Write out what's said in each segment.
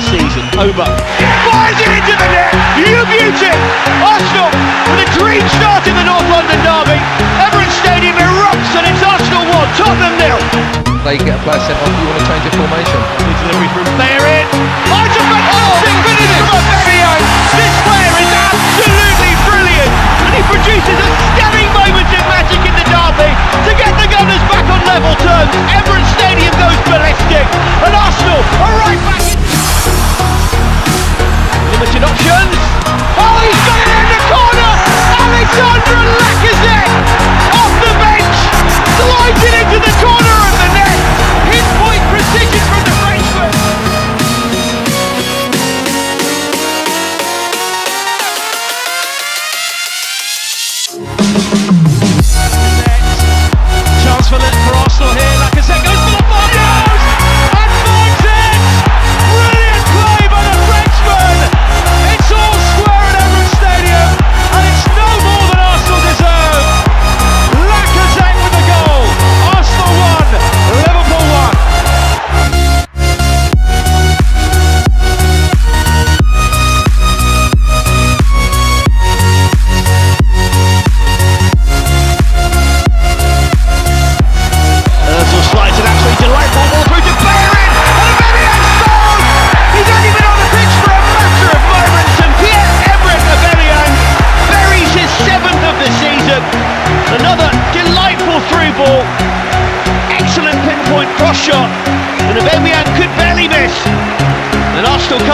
the season. Over. Fires it into the net. You beauty. Arsenal with a dream start in the North London derby. Emirates Stadium erupts and it's Arsenal 1, Tottenham nil. They get a player sent off. You want to change your formation. Good delivery from Barrett.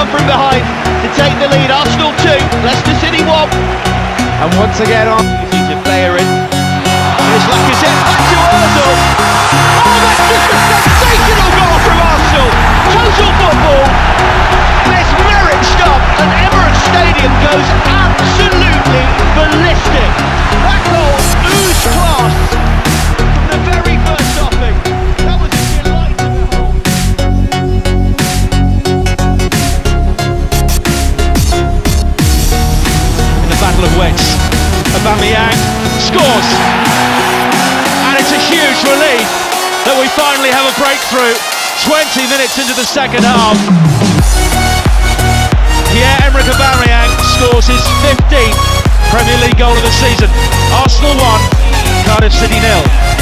Come from behind to take the lead. Arsenal 2, Leicester City 1. And once again on. Easy to Bellerin. Here's Lacazette back to Ozil. Oh, that's just a sensational goal from Arsenal. Total football. There's merit stop, and Emirates Stadium goes absolutely ballistic. That goal oozed class Aubameyang scores, and it's a huge relief that we finally have a breakthrough. 20 minutes into the second half. Pierre-Emerick Aubameyang scores his 15th Premier League goal of the season. Arsenal 1, Cardiff City nil.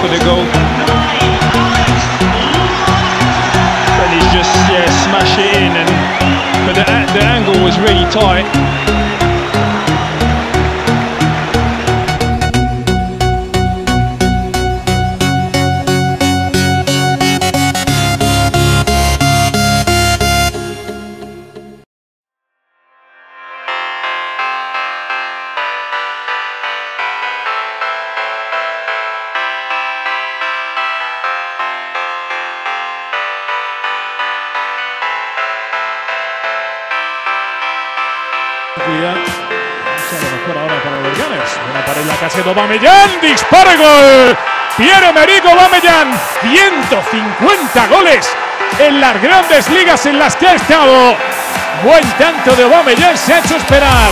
For the goal. And he's just yeah smash it in and but the the angle was really tight. Cuidado. A lo mejor ahora para los. Buena para la casa de Aubameyang. Dispara gol. Pierre-Emerick Aubameyang. 150 goles en las grandes ligas en las que ha estado. Buen tanto de Aubameyang se ha hecho esperar.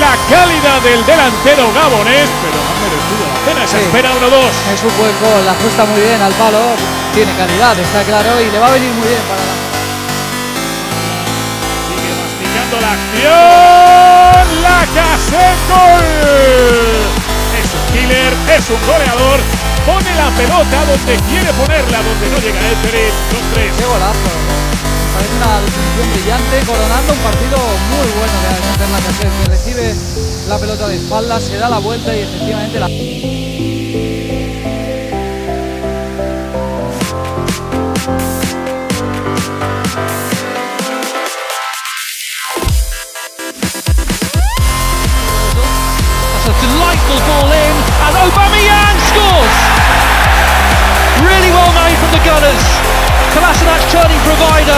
La calidad del delantero gabonés, pero ha merecido la pena esa Sí. espera 1-2. Es un buen gol, la ajusta muy bien al palo, tiene calidad, está claro, y le va a venir muy bien para la... Sigue masticando la acción. Es un goleador. Pone la pelota donde quiere ponerla, donde no llega Etheridge. Los tres. ¡Qué golazo! Una brillante, coronando un partido muy bueno de Alexander Lacazette, que recibe la pelota de espaldas, se da la vuelta y efectivamente la...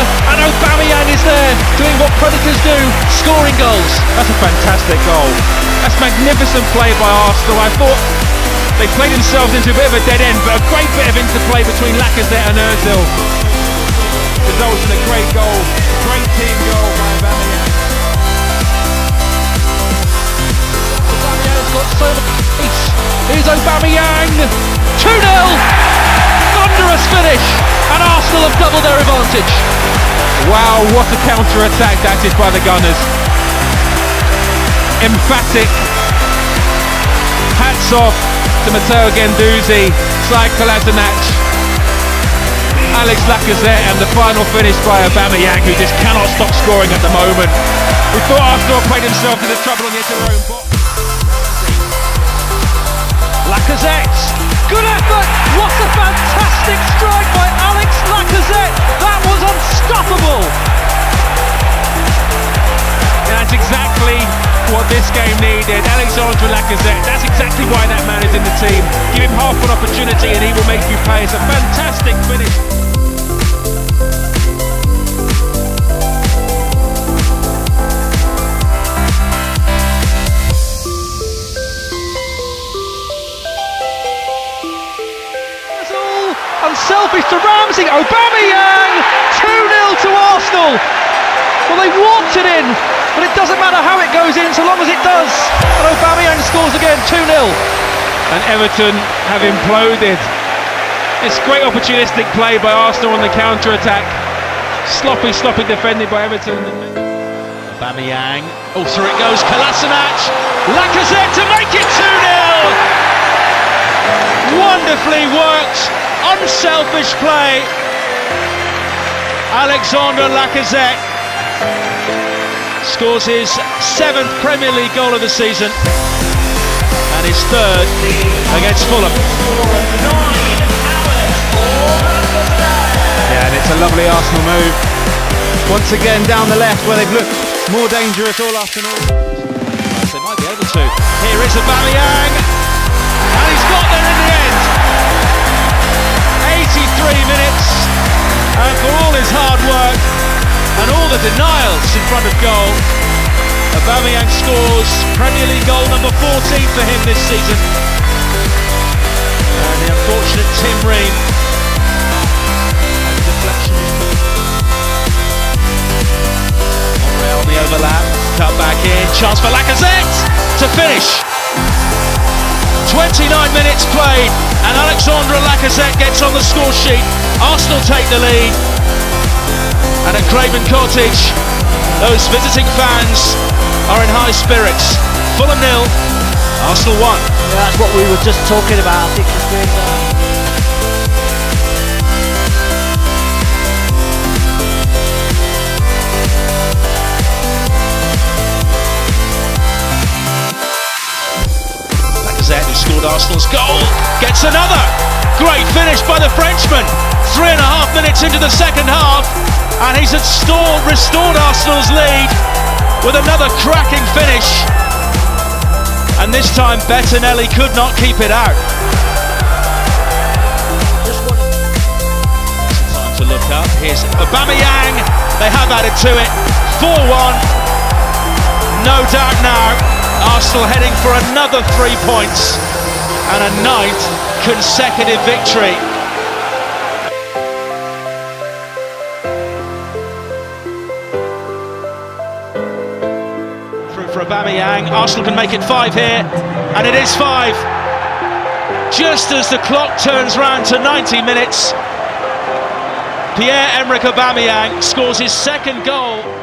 provider, and Aubameyang is there doing what Predators do, scoring goals. That's a fantastic goal. That's magnificent play by Arsenal. I thought they played themselves into a bit of a dead end, but a great bit of interplay between Lacazette and Ozil. Results in a great goal. Great team goal by Aubameyang. Aubameyang's got so much pace. Here's Aubameyang, 2-0. Thunderous finish, and Arsenal have doubled their advantage. Wow, what a counter attack that is by the Gunners. Emphatic. Hats off to Matteo Guendouzi, Sead Kolasinac, Alex Lacazette, and the final finish by Aubameyang, who just cannot stop scoring at the moment. We thought Arsenal played themselves into trouble on the edge of their own box. Lacazette, needed. Alexandre Lacazette, that's exactly why that man is in the team. Give him half an opportunity and he will make you pay. It's a fantastic finish. Unselfish to Ramsey, Aubameyang, 2-0 to Arsenal. Well, they walked it in, it doesn't matter how it goes in so long as it does. And Aubameyang scores again, 2-0. And Everton have imploded. It's great opportunistic play by Arsenal on the counter attack. Sloppy, sloppy defending by Everton. Aubameyang. Oh, through it goes. Kolasinac. Lacazette to make it 2 0. Wonderfully worked. Unselfish play. Alexander Lacazette scores his seventh Premier League goal of the season and his third against Fulham. Yeah, and it's a lovely Arsenal move. Once again down the left where they've looked more dangerous all afternoon. They might be able to. Here is Aubameyang, and he's got there in the end. 83 minutes, and for all his hard work and all the in front of goal, Aubameyang scores Premier League goal number 14 for him this season. And the unfortunate Tim Ream. Deflection. On the overlap, cut back in, chance for Lacazette to finish. 29 minutes played, and Alexandre Lacazette gets on the score sheet. Arsenal take the lead, and at Craven Cottage, those visiting fans are in high spirits. Fulham nil, Arsenal one. Yeah, that's what we were just talking about. I think it's been. Uh, who scored Arsenal's goal, gets another. Great finish by the Frenchman. Three and a half minutes into the second half, and he's restored, restored Arsenal's lead with another cracking finish. And this time, Bettinelli could not keep it out. Time to look up. Here's Aubameyang. They have added to it. 4-1. No doubt now, Arsenal heading for another three points and a ninth consecutive victory. Aubameyang. Arsenal can make it five here, and it is five. Just as the clock turns round to 90 minutes, Pierre-Emerick Aubameyang scores his second goal.